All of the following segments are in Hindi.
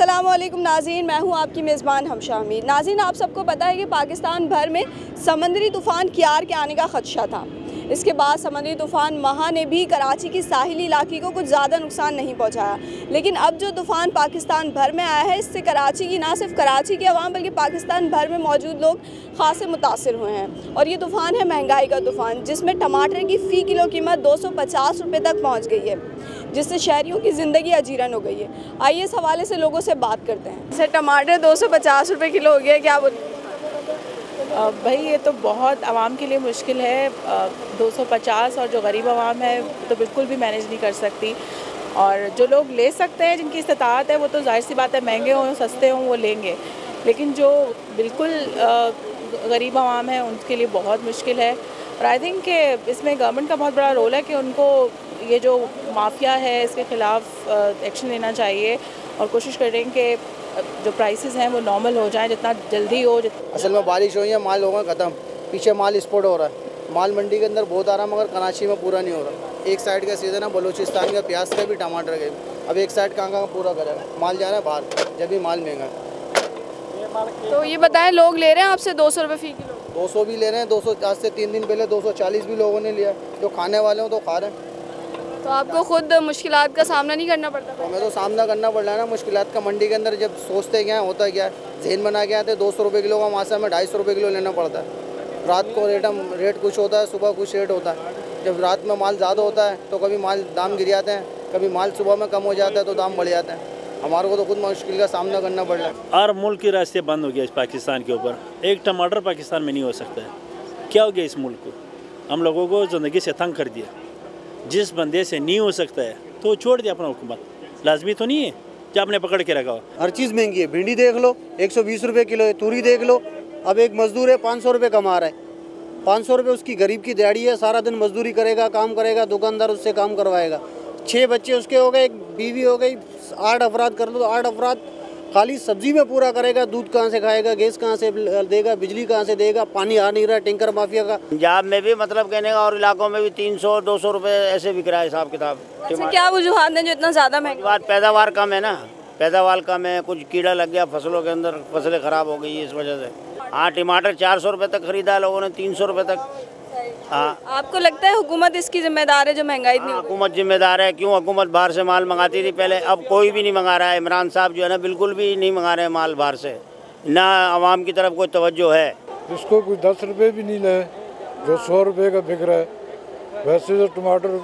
अल्लाम नाजीन, मैं हूँ आपकी मेज़बान हमशा हमीद नाजीन, आप सबको पता है कि पाकिस्तान भर में समंदरी तूफ़ान क्यार के आने का ख़दशा था। इसके बाद समंदरी तूफ़ान महा ने भी कराची की साहिली इलाके को कुछ ज़्यादा नुकसान नहीं पहुँचाया। लेकिन अब जो तूफ़ान पाकिस्तान भर में आया है, इससे कराची की, ना सिर्फ़ कराची के अवाम बल्कि पाकिस्तान भर में मौजूद लोग खासे मुतासर हुए हैं। और ये तूफ़ान है महँगाई का तूफ़ान, जिसमें टमाटर की फ़ी किलो कीमत दो सौ पचास रुपये तक पहुँच गई है, जिससे शहरीों की ज़िंदगी अजीरन हो गई है। आइए इस हवाले से लोगों से बात करते हैं। जैसे टमाटर दो सौ पचास रुपये किलो हो गया, क्या बोलिए भाई, ये तो बहुत आवाम के लिए मुश्किल है। दो सौ पचास और जो गरीब आवाम है तो बिल्कुल भी मैनेज नहीं कर सकती। और जो लोग ले सकते हैं, जिनकी इस्तात है, वो तो ज़ाहिर सी बात है महँगे हों, सस्ते हों, वो लेंगे। लेकिन जो बिल्कुल गरीब आवाम है, उनके लिए बहुत मुश्किल है। और आई थिंक कि इसमें गवर्नमेंट का बहुत बड़ा रोल है कि उनको ये जो माफिया है, इसके ख़िलाफ़ एक्शन लेना चाहिए। और कोशिश करें कि जो प्राइसेस हैं वो नॉर्मल हो जाएँ जितना जल्दी हो असल में बारिश हुई है माल होगा ख़त्म। पीछे माल स्पोर्ट हो रहा है। माल मंडी के अंदर बहुत आ रहा है मगर कराची में पूरा नहीं हो रहा। एक साइड का सीज़न है बलूचिस्तान का प्याज का भी टमाटर का भी। अब एक साइड कहाँ कहाँ पूरा करेगा? माल जा रहा है बाहर जब भी माल महँगा है। तो ये बताएँ लोग ले रहे हैं आपसे दो सौ रुपये फ़ी किलो? दो सौ भी ले रहे हैं दो सौ आज से तीन दिन पहले दो सौ चालीस भी लोगों ने लिया। जो खाने वाले हों तो खा रहे हैं। तो आपको खुद मुश्किल का सामना नहीं करना पड़ता हमें तो सामना करना पड़ रहा है ना मुश्किल का। मंडी के अंदर जब सोचते क्या होता क्या जहन बना के आते दो सौ रुपये किलो का मासा में ढाई सौ रुपये किलो लेना पड़ता है। रात को रेट हम रेट कुछ होता है सुबह कुछ रेट होता है। जब रात में माल ज़्यादा होता है तो कभी माल दाम गिर जाते हैं कभी माल सुबह में कम हो जाता है तो दाम बढ़ जाते हैं। हमारे को तो खुद मुश्किल का सामना करना पड़ रहा है। हर मुल्क के रास्ते बंद हो गया इस पाकिस्तान के ऊपर। एक टमाटर पाकिस्तान में नहीं हो सकता है। क्या हो गया इस मुल्क को? हम लोगों को ज़िंदगी से तंग कर दिया। जिस बंदे से नहीं हो सकता है तो छोड़ दिया अपना हुकूमत। लाजमी तो नहीं है जो आपने पकड़ के रखा हो। हर चीज़ महँगी है। भिंडी देख लो, एक सौ बीस रुपये किलो है। तूरी देख लो, अब एक मजदूर है, पाँच सौ रुपये कमा रहा है। पाँच सौ रुपये उसकी गरीब की दिहाड़ी है, सारा दिन मजदूरी करेगा, काम करेगा, दुकानदार उससे काम करवाएगा। छः बच्चे उसके हो गए, एक बीवी हो गई, आठ अफराद कर लो तो आठ अफराद खाली सब्ज़ी में पूरा करेगा दूध कहाँ से खाएगा गैस कहाँ से देगा बिजली कहाँ से देगा पानी आ नहीं रहा टैंकर माफिया का। पंजाब में भी मतलब कहने का और इलाकों में भी तीन सौ दो सौ रुपये ऐसे बिक रहा है हिसाब किताब। अच्छा, क्या वजूहत है जो इतना ज़्यादा महँगा? पैदावार कम है ना। पैदावार कम है कुछ कीड़ा लग गया फ़सलों के अंदर फ़सलें ख़राब हो गई इस वजह से। हाँ टमाटर चार सौ रुपये तक खरीदा लोगों ने तीन सौ रुपये तक। हाँ आपको लगता है हुकूमत इसकी जिम्मेदार है जो महँगाई इतनी हाँ, हुकूमत जिम्मेदार है क्यों? हुकूमत बाहर से माल मंगाती थी पहले अब कोई भी नहीं मंगा रहा है। इमरान साहब जो है ना बिल्कुल भी नहीं मंगा रहे माल बाहर से। ना आवाम की तरफ़ कोई तवज्जो है। इसको कोई दस रुपये भी नहीं ले जो सौ रुपये का बिक रहा है वैसे तो टमाटर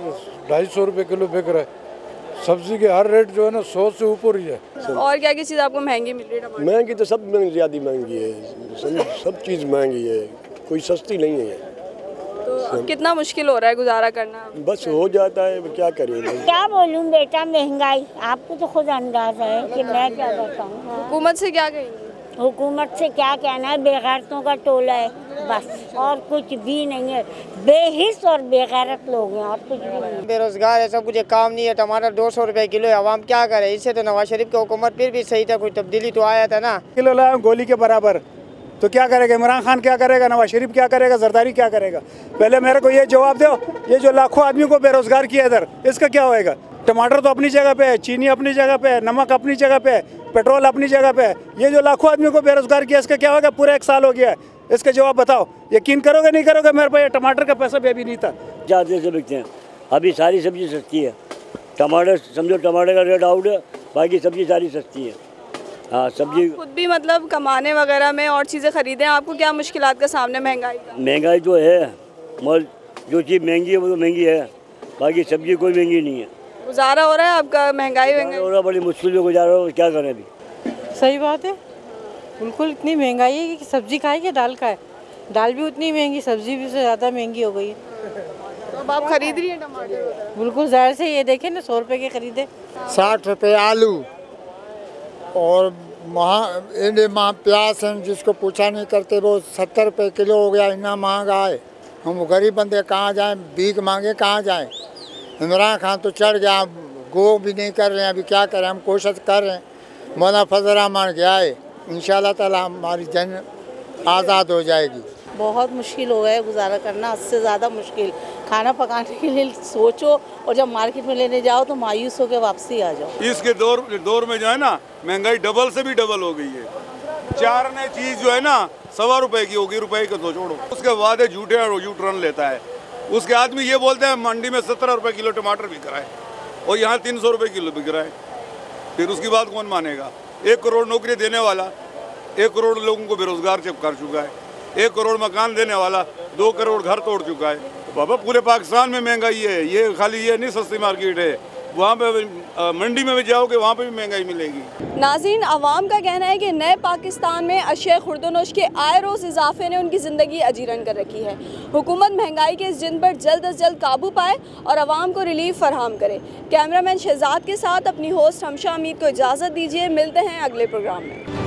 ढाई सौ रुपये किलो बिक रहा है। सब्ज़ी के हर रेट जो है ना सौ से ऊपर ही है। और क्या क्या चीज़ आपको महँगी मिल रही है महँगी तो सब ज़्यादा महँगी है। सब चीज़ महँगी है। कोई सस्ती नहीं है। कितना मुश्किल हो रहा है गुजारा करना? बस हो जाता है क्या करें? क्या बोलूँ बेटा महँगाई। आपको तो खुद अंदाज़ा है कि मैं क्या बताऊँ। हुकूमत से क्या कहेंगे? हुकूमत से क्या कहना है? बेगैरतों का टोला है बस। और कुछ भी नहीं है। बेहिस और बेगैरत लोग हैं और कुछ भी नहीं। बेरोजगार है सब कुछ काम नहीं है। टमाटर दो सौ रुपये किलो है आवाम क्या करे? इससे तो नवाज़ शरीफ की हुकूमत फिर भी सही था कोई तब्दीली तो आया था ना। किलो लाया गोली के बराबर। तो क्या करेगा? इमरान खान क्या करेगा? नवाज़ शरीफ क्या करेगा? जरदारी क्या करेगा? पहले मेरे को ये जवाब दो। ये जो लाखों आदमी को बेरोजगार किया इधर, इसका क्या होएगा? टमाटर तो अपनी जगह पे है, चीनी अपनी जगह पे है, नमक अपनी जगह पे है, पेट्रोल अपनी जगह पे है। ये जो लाखों आदमी को बेरोजगार किया, इसका क्या होगा? पूरा एक साल हो गया है। इसका जवाब बताओ। यकीन करोगे, नहीं करोगे? मेरे पास टमाटर का पैसा भी अभी नहीं था। ज़्यादा से बिकते हैं। अभी सारी सब्ज़ी सस्ती है। टमाटर, समझो टमाटर का रेट आउट है, बाकी सब्ज़ी सारी सस्ती है। हाँ सब्ज़ी खुद भी मतलब कमाने वगैरह में और चीज़ें खरीदें आपको क्या मुश्किल का सामने महँगाई महँगाई तो है मगर जो चीज़ महँगी है वो तो महँगी है। बाकी सब्ज़ी कोई महँगी नहीं है। गुजारा हो रहा है आपका महँगाई हो रहा बड़ी मुश्किल से गुजारा हो क्या करें अभी? सही बात है। बिल्कुल इतनी महँगाई है कि सब्ज़ी खाए कि दाल खाए? दाल भी उतनी महँगी सब्ज़ी भी से ज़्यादा महँगी हो गई है। तो अब आप खरीद रही हैं टमाटर? बिल्कुल ज़ाहिर से ये देखें ना सौ रुपये के खरीदे। साठ रुपये आलू और महा माँ प्यास हैं, जिसको पूछा नहीं करते, वो सत्तर रुपये किलो हो गया इतना महँगा है। हम गरीब बंदे कहाँ जाएँ, भीख मांगे कहाँ जाएँ? इमरान खान तो चढ़ गया गो भी नहीं कर रहे हैं, अभी क्या करें, हम कोशिश कर रहे हैं। मौला फजल रहमान गया है इन ताला हमारी जन आज़ाद हो जाएगी। बहुत मुश्किल हो गया है गुजारा करना उससे ज़्यादा मुश्किल। खाना पकाने के लिए सोचो और जब मार्केट में लेने जाओ तो मायूस होकर वापसी आ जाओ। इसके दौर दौर में जो है ना, महँगाई डबल से भी डबल हो गई है। चार ने चीज़ जो है ना, सवा रुपए की होगी, रुपए की तो छोड़ो। उसके बाद झूठे और यू टर्न लेता है। उसके आदमी ये बोलते हैं, मंडी में सत्रह रुपए किलो टमाटर बिक रहा है और यहाँ तीन सौ रुपये किलो बिक रहा है। फिर उसकी बात कौन मानेगा? एक करोड़ नौकरी देने वाला, एक करोड़ लोगों को बेरोजगार चुप कर चुका है। एक करोड़ मकान देने वाला, दो करोड़ घर तोड़ चुका है। बाबा, पूरे पाकिस्तान में महँगाई है। ये खाली ये नहीं सस्ती मार्केट है। वहाँ पे मंडी में भी जाओगे, वहाँ पे भी महँगाई मिलेगी। नाजीन आवाम का कहना है कि नए पाकिस्तान में अशय खुर्दनोश के आए रोज़ इजाफे ने उनकी ज़िंदगी अजीरन कर रखी है। हुकूमत महँगाई के इस जिन पर जल्द अज जल्द काबू पाए और आवाम को रिलीफ फराहम करे। कैमरामैन शहजाद के साथ अपनी होस्ट हमशा अमीद को इजाज़त दीजिए। मिलते हैं अगले प्रोग्राम में।